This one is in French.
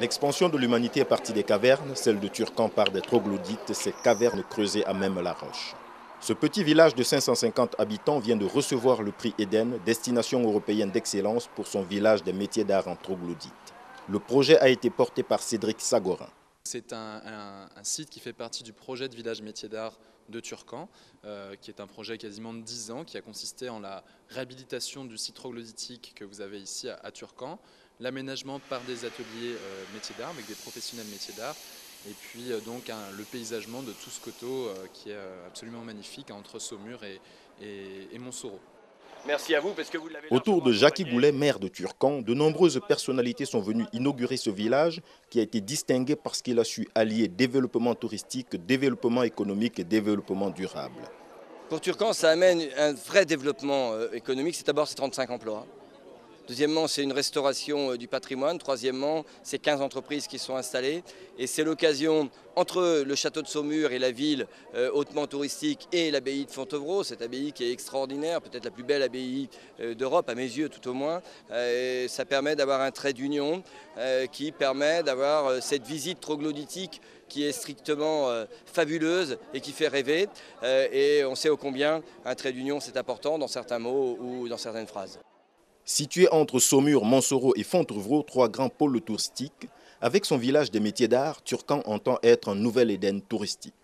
L'expansion de l'humanité est partie des cavernes, celle de Turcan par des troglodytes, ces cavernes creusées à même la roche. Ce petit village de 550 habitants vient de recevoir le prix Eden, destination européenne d'excellence pour son village des métiers d'art en troglodytes. Le projet a été porté par Cédric Sagorin. C'est un, site qui fait partie du projet de village métiers d'art de Turcan, euh, qui est un projet quasiment de 10 ans, qui a consisté en la réhabilitation du site troglodytique que vous avez ici à Turcan, l'aménagement par des ateliers euh, métiers d'art avec des professionnels métiers d'art et puis euh, donc le paysagement de tout ce coteau qui est absolument magnifique entre Saumur et, Montsoureau. Merci à vous parce que vous l'avez Autour de Jackie Goulet, maire de Turcan, de nombreuses personnalités sont venues inaugurer ce village qui a été distingué parce qu'il a su allier développement touristique, développement économique et développement durable. Pour Turcan, ça amène un vrai développement économique. C'est d'abord ces 35 emplois. Deuxièmement, c'est une restauration euh, du patrimoine. Troisièmement, c'est 15 entreprises qui sont installées. Et c'est l'occasion, entre le château de Saumur et la ville euh, hautement touristique et l'abbaye de Fontevraud, cette abbaye qui est extraordinaire, peut-être la plus belle abbaye euh, d'Europe, à mes yeux tout au moins, ça permet d'avoir un trait d'union qui permet d'avoir cette visite troglodytique qui est strictement fabuleuse et qui fait rêver. et on sait ô combien un trait d'union c'est important dans certains mots ou dans certaines phrases. Situé entre Saumur, Montsoro et Fontevraud, trois grands pôles touristiques, avec son village des métiers d'art, Turcan entend être un nouvel Éden touristique.